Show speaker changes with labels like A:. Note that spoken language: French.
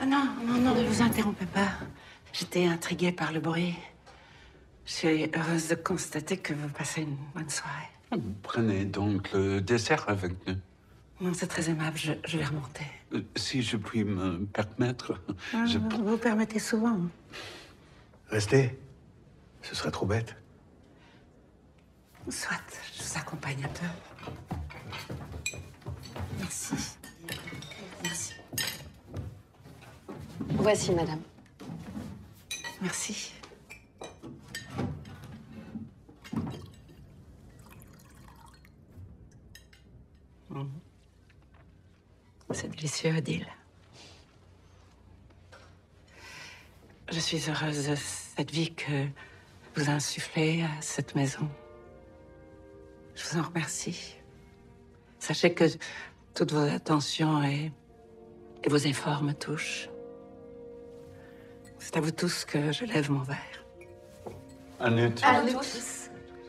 A: Ah non, non, non, ne vous interrompez pas. J'étais intriguée par le bruit. Je suis heureuse de constater que vous passez une bonne soirée.
B: Vous prenez donc le dessert avec nous.
A: Non, c'est très aimable, je, je vais remonter.
B: Euh, Si je puis me permettre,
A: Ah,
B: je...
A: Vous vous permettez souvent.
C: Restez. Ce serait trop bête.
A: Soit, je vous accompagne un peu. Merci.
D: Voici, madame.
A: Merci. Mhm. C'est délicieux, Odile. Je suis heureuse de cette vie que vous insufflez à cette maison. Je vous en remercie. Sachez que toutes vos attentions et, et vos efforts me touchent. C'est à vous tous que je lève mon verre.
B: À nous tous.
D: À nous tous.